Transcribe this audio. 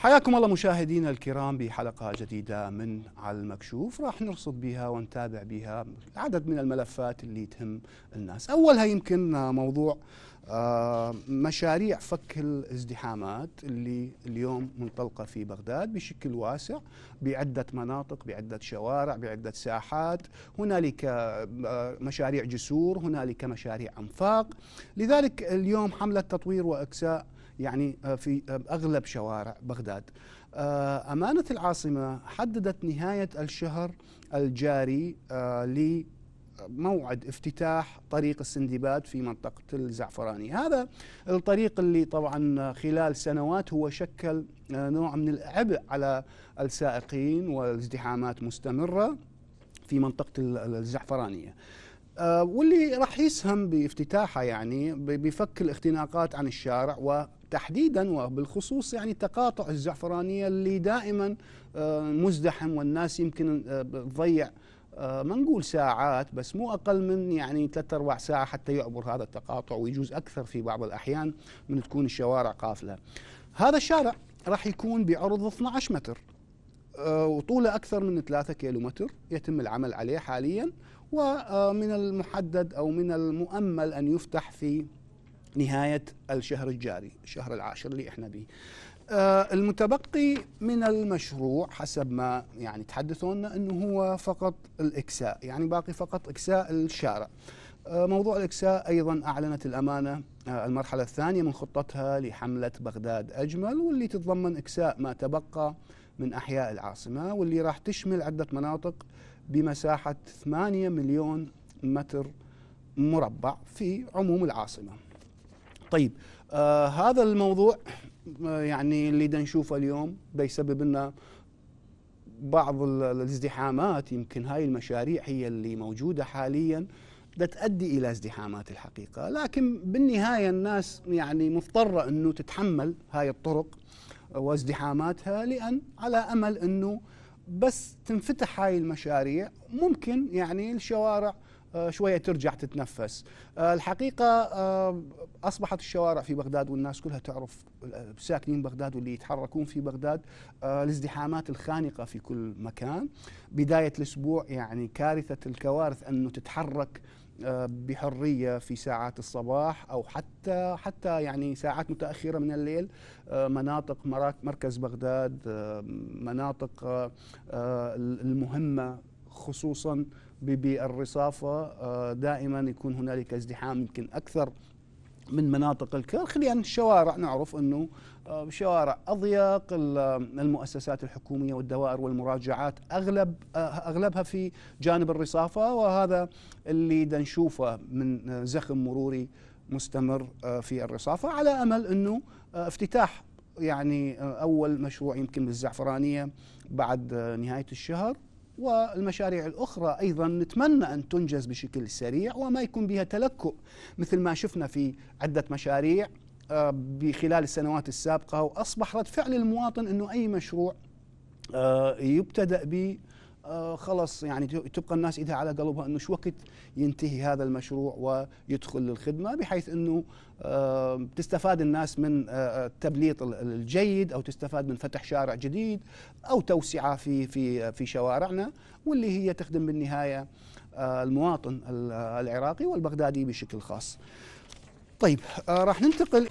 حياكم الله مشاهدينا الكرام بحلقة جديدة من على المكشوف. راح نرصد بها ونتابع بها عدد من الملفات اللي تهم الناس. أولها يمكن موضوع آه، مشاريع فك الازدحامات اللي اليوم منطلقة في بغداد بشكل واسع بعدة مناطق بعدة شوارع بعدة ساحات. هنالك آه، مشاريع جسور هنالك مشاريع أنفاق. لذلك اليوم حملة تطوير وإكساء يعني آه، في أغلب شوارع بغداد. أمانة العاصمة حددت نهاية الشهر الجاري ل موعد افتتاح طريق السندباد في منطقة الزعفراني. هذا الطريق اللي طبعا خلال سنوات هو شكل آه، نوع من العبء على السائقين والازدحامات مستمرة في منطقة الزعفرانية. آه، واللي راح يسهم بافتتاحها يعني بفك الاختناقات عن الشارع وتحديدا وبالخصوص يعني تقاطع الزعفرانية اللي دائما آه، مزدحم والناس يمكن تضيع آه، ما نقول ساعات بس مو أقل من يعني ثلاث ارباع ساعه حتى يعبر هذا التقاطع ويجوز أكثر في بعض الأحيان من تكون الشوارع قافلة. هذا الشارع راح يكون بعرض 12 متر آه، وطوله أكثر من 3 كيلو متر يتم العمل عليه حاليا ومن المحدد أو من المؤمل أن يفتح في نهاية الشهر الجاري، الشهر العاشر اللي إحنا به. آه، المتبقي من المشروع حسب ما يعني تحدثوا لنا إنه هو فقط الإكساء يعني باقي فقط إكساء الشارع آه، موضوع الإكساء أيضا أعلنت الأمانة آه، المرحلة الثانية من خطتها لحملة بغداد أجمل واللي تتضمن إكساء ما تبقى من أحياء العاصمة واللي راح تشمل عدة مناطق بمساحة 8 مليون متر مربع في عموم العاصمة. طيب آه هذا الموضوع يعني اللي نشوفه اليوم دا يسبب لنا بعض الازدحامات يمكن هاي المشاريع هي اللي موجودة حاليا تؤدي إلى ازدحامات الحقيقة لكن بالنهاية الناس يعني مضطرة أنه تتحمل هاي الطرق وازدحاماتها لأن على أمل أنه بس تنفتح هاي المشاريع ممكن يعني الشوارع آه، شوية ترجع تتنفس. آه، الحقيقة آه، أصبحت الشوارع في بغداد والناس كلها تعرف ساكنين بغداد واللي يتحركون في بغداد الازدحامات الخانقة في كل مكان. بداية الأسبوع يعني كارثة الكوارث أنه تتحرك بحرية في ساعات الصباح أو حتى حتى يعني ساعات متأخرة من الليل. مناطق مركز بغداد مناطق المهمة خصوصا بالرصافة آه، دائما يكون هنالك ازدحام يمكن أكثر من مناطق الكرخ لأن الشوارع نعرف أنه آه، شوارع أضيق المؤسسات الحكومية والدوائر والمراجعات أغلب آه، أغلبها في جانب الرصافة وهذا اللي نشوفه من زخم مروري مستمر في الرصافة. على أمل أنه افتتاح يعني أول مشروع يمكن بالزعفرانية بعد نهاية الشهر. والمشاريع الأخرى أيضا نتمنى أن تنجز بشكل سريع وما يكون بها تلكؤ مثل ما شفنا في عدة مشاريع آه، بخلال السنوات السابقة وأصبح رد فعل المواطن أنه أي مشروع آه، يبتدأ به آه، خلص يعني تبقى الناس ايدها على قلبها إنه شو وقت ينتهي هذا المشروع ويدخل للخدمة بحيث إنه آه، تستفاد الناس من آه، التبليط الجيد أو تستفاد من فتح شارع جديد أو توسعة في في في شوارعنا واللي هي تخدم بالنهاية المواطن العراقي والبغدادي بشكل خاص. طيب راح ننتقل